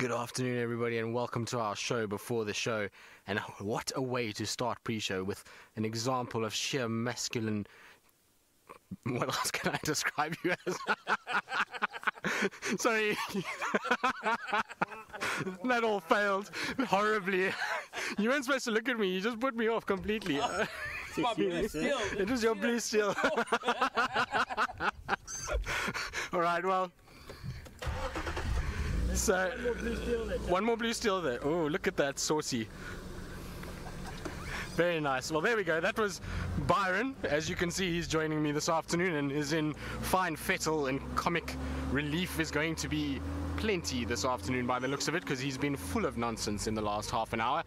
Good afternoon, everybody, and welcome to our show before the show. And what a way to start pre show with an example of sheer masculine. What else can I describe you as? Sorry. that all failed horribly. You weren't supposed to look at me, you just put me off completely. It's my blue steel. It was your blue steel. All right, well. So, one more blue steel there. Oh, look at that, saucy. Very nice. Well, there we go. That was Byron. As you can see, he's joining me this afternoon and is in fine fettle and comic relief is going to be plenty this afternoon by the looks of it because he's been full of nonsense in the last half an hour.